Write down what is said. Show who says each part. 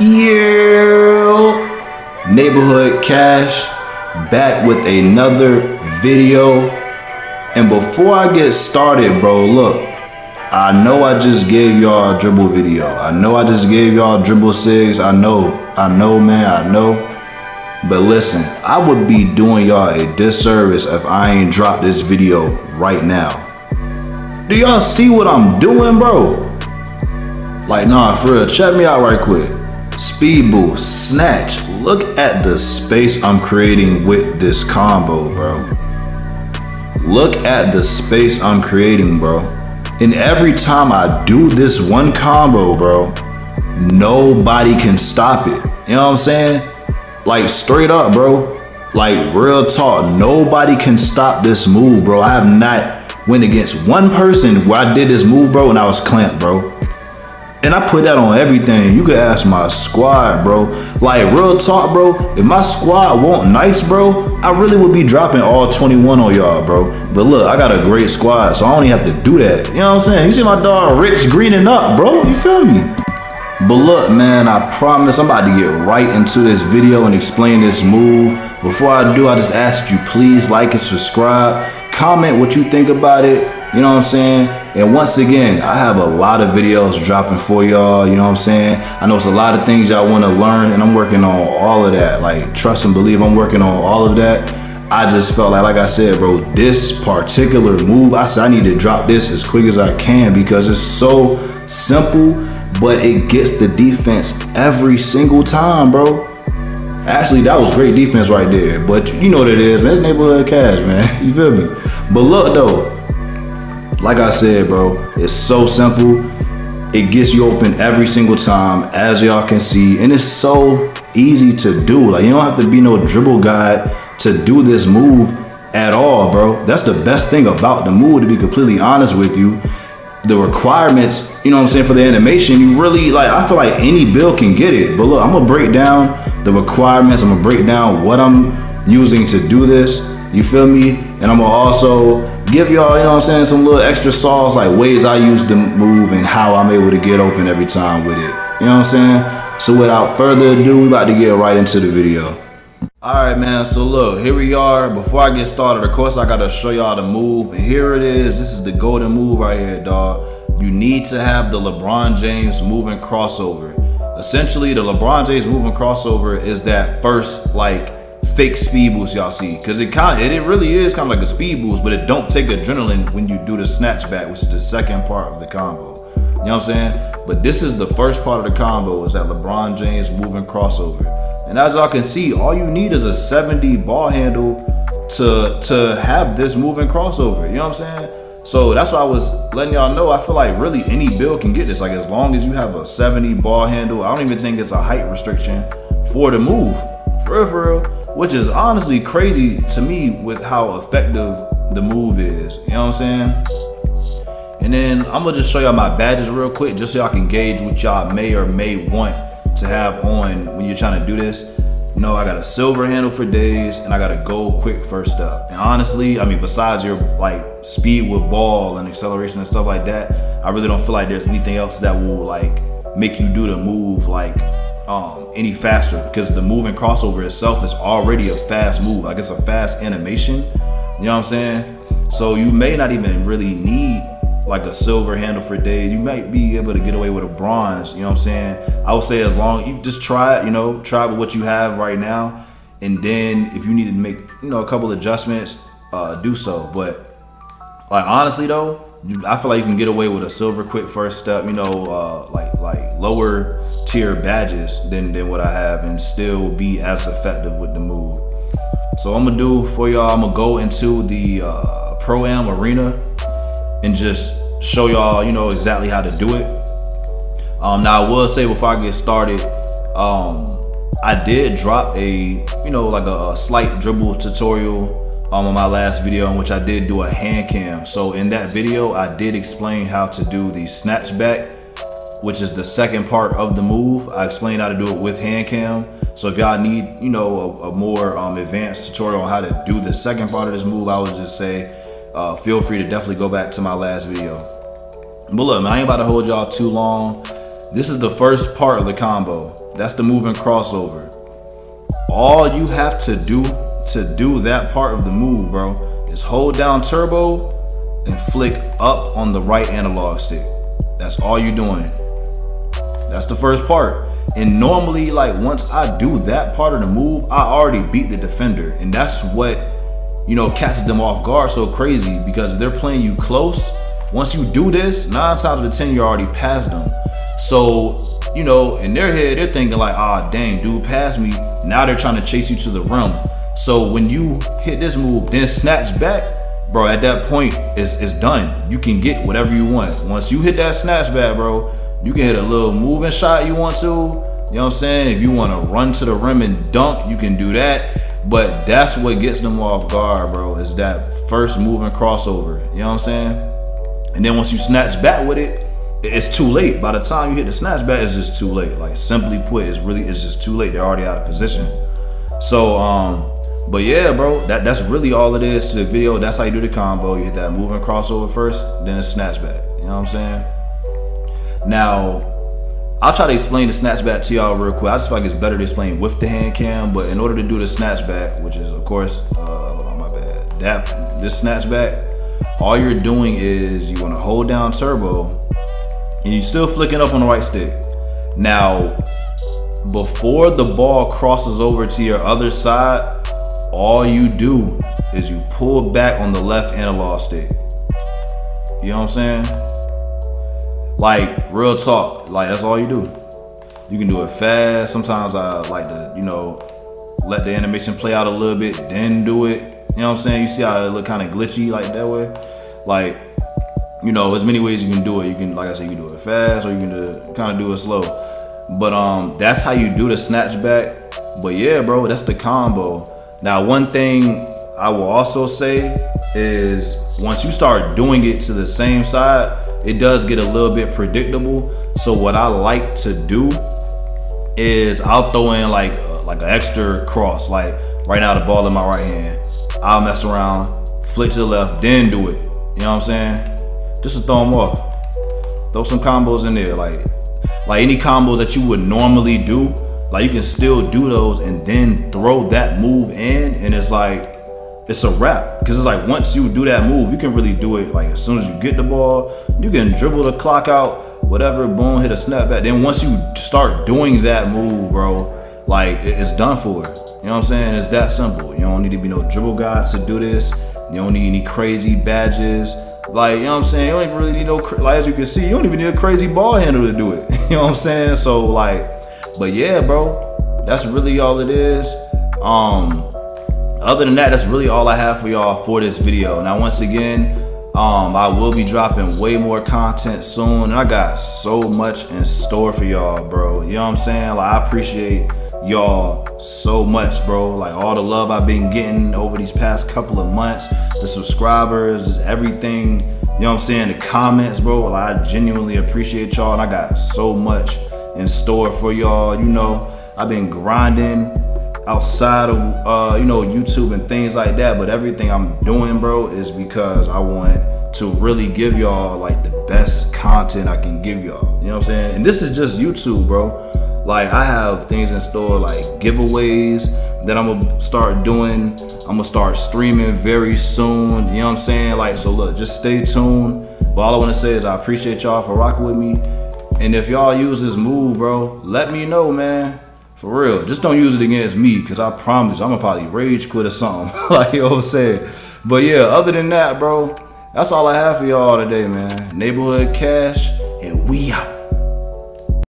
Speaker 1: Yeah, neighborhood cash back with another video. And before I get started, bro, look, I know I just gave y'all a dribble video. I know I just gave y'all dribble six. I know, I know, man, I know. But listen, I would be doing y'all a disservice if I ain't dropped this video right now. Do y'all see what I'm doing, bro? Like, nah, for real, check me out right quick. Speed boost, snatch. Look at the space I'm creating with this combo, bro. Look at the space I'm creating, bro. And every time I do this one combo, bro, nobody can stop it. You know what I'm saying? Like straight up, bro. Like real talk, nobody can stop this move, bro. I have not went against one person where I did this move, bro, and I was clamped, bro. And I put that on everything. You could ask my squad, bro. Like real talk, bro. If my squad want nice, bro, I really would be dropping all 21 on y'all, bro. But look, I got a great squad, so I don't even have to do that. You know what I'm saying? You see my dog Rich greening up, bro. You feel me? But look, man, I promise I'm about to get right into this video and explain this move. Before I do, I just ask you please like and subscribe. Comment what you think about it. You know what I'm saying? And once again, I have a lot of videos dropping for y'all. You know what I'm saying? I know it's a lot of things y'all want to learn, and I'm working on all of that. Like, trust and believe I'm working on all of that. I just felt like, like I said, bro, this particular move, I said I need to drop this as quick as I can because it's so simple, but it gets the defense every single time, bro. Actually, that was great defense right there. But you know what it is, man. It's neighborhood cash, man. You feel me? But look though, like I said, bro, it's so simple. It gets you open every single time, as y'all can see, and it's so easy to do. Like you don't have to be no dribble guy to do this move at all, bro. That's the best thing about the move, to be completely honest with you. The requirements, you know what I'm saying, for the animation, you really like I feel like any build can get it. But look, I'm gonna break down the requirements, I'm gonna break down what I'm using to do this. You feel me? And I'm gonna also give y'all, you know what I'm saying, some little extra sauce, like ways I use the move and how I'm able to get open every time with it. You know what I'm saying? So without further ado, we about to get right into the video. All right, man. So look, here we are. Before I get started, of course, I gotta show y'all the move. And here it is. This is the golden move right here, dog. You need to have the LeBron James moving crossover. Essentially, the LeBron James moving crossover is that first like fake speed boost y'all see because it kind of it, it really is kind of like a speed boost but it don't take adrenaline when you do the snatch back which is the second part of the combo you know what i'm saying but this is the first part of the combo is that lebron james moving crossover and as y'all can see all you need is a 70 ball handle to to have this moving crossover you know what i'm saying so that's why I was letting y'all know. I feel like really any build can get this. Like as long as you have a 70 ball handle, I don't even think it's a height restriction for the move. For real, for real which is honestly crazy to me with how effective the move is. You know what I'm saying? And then I'm gonna just show y'all my badges real quick, just so y'all can gauge what y'all may or may want to have on when you're trying to do this. You know, I got a silver handle for days, and I got a gold quick first step. And honestly, I mean, besides your like speed with ball and acceleration and stuff like that, I really don't feel like there's anything else that will like make you do the move like um, any faster because the moving crossover itself is already a fast move. Like it's a fast animation. You know what I'm saying? So you may not even really need like a silver handle for days. You might be able to get away with a bronze. You know what I'm saying? I would say as long you just try it. You know, try with what you have right now, and then if you need to make you know a couple adjustments, uh, do so. But like honestly though, I feel like you can get away with a silver quick first step. You know, uh, like like lower tier badges than, than what I have and still be as effective with the move. So I'm gonna do for y'all, I'm gonna go into the uh, Pro-Am arena and just show y'all, you know, exactly how to do it. Um, now I will say before I get started, um, I did drop a, you know, like a, a slight dribble tutorial um, on my last video in which I did do a hand cam. So in that video, I did explain how to do the snatch back which is the second part of the move. I explained how to do it with hand cam. So if y'all need, you know, a, a more um, advanced tutorial on how to do the second part of this move, I would just say, uh, feel free to definitely go back to my last video. But look, man, I ain't about to hold y'all too long. This is the first part of the combo. That's the moving crossover. All you have to do to do that part of the move, bro, is hold down turbo and flick up on the right analog stick. That's all you're doing. That's the first part. And normally, like once I do that part of the move, I already beat the defender. And that's what, you know, catches them off guard so crazy because they're playing you close. Once you do this, nine times out of ten, you're already past them. So, you know, in their head, they're thinking like, ah, dang, dude passed me. Now they're trying to chase you to the rim. So when you hit this move, then snatch back, bro, at that point, it's, it's done. You can get whatever you want. Once you hit that snatch back, bro, you can hit a little moving shot you want to. You know what I'm saying? If you want to run to the rim and dunk, you can do that. But that's what gets them off guard, bro, is that first moving crossover. You know what I'm saying? And then once you snatch back with it, it's too late. By the time you hit the snatch back, it's just too late. Like simply put, it's really it's just too late. They're already out of position. So um but yeah, bro, that, that's really all it is to the video. That's how you do the combo. You hit that moving crossover first, then a snatchback. You know what I'm saying? Now, I'll try to explain the snatchback to y'all real quick. I just feel like it's better to explain with the hand cam, but in order to do the snatchback, which is of course, uh, hold on, my bad. That this snatchback, all you're doing is you want to hold down turbo, and you're still flicking up on the right stick. Now, before the ball crosses over to your other side, all you do is you pull back on the left analog stick. You know what I'm saying? Like real talk, like that's all you do. You can do it fast. Sometimes I like to, you know, let the animation play out a little bit, then do it. You know what I'm saying? You see how it look kind of glitchy like that way? Like, you know, as many ways you can do it. You can, like I said, you can do it fast or you can kind of do it slow. But um, that's how you do the snatchback. But yeah, bro, that's the combo. Now, one thing I will also say is once you start doing it to the same side, it does get a little bit predictable. So what I like to do is I'll throw in like uh, like an extra cross. Like right now, the ball in my right hand. I'll mess around, flick to the left, then do it. You know what I'm saying? Just to throw them off. Throw some combos in there, like like any combos that you would normally do like you can still do those and then throw that move in, and it's like it's a wrap. Because it's like once you do that move, you can really do it. Like as soon as you get the ball, you can dribble the clock out, whatever, boom, hit a snatchback. Then once you start doing that move, bro, like it's done for. You know what I'm saying? It's that simple. You don't need to be no dribble guys to do this. You don't need any crazy badges. Like, you know what I'm saying? You don't even really need no, like, as you can see, you don't even need a crazy ball handle to do it. you know what I'm saying? So, like, but yeah, bro, that's really all it is. Um, other than that, that's really all I have for y'all for this video. Now, once again, um, I will be dropping way more content soon, and I got so much in store for y'all, bro. You know what I'm saying? Like, I appreciate y'all so much, bro. Like all the love I've been getting over these past couple of months, the subscribers, everything. You know what I'm saying? The comments, bro. Like, I genuinely appreciate y'all, and I got so much in store for y'all. You know, I've been grinding outside of uh, you know YouTube and things like that, but everything I'm doing, bro, is because I want to really give y'all like the best content I can give y'all. You know what I'm saying? And this is just YouTube, bro. Like I have things in store like giveaways that I'm gonna start doing. I'm gonna start streaming very soon. You know what I'm saying? Like so look, just stay tuned. But all I wanna say is I appreciate y'all for rocking with me. And if y'all use this move, bro, let me know, man. For real. Just don't use it against me, because I promise I'm to probably rage quit or something. like, you know what? But yeah, other than that, bro, that's all I have for y'all today, man. Neighborhood Cash, and we out.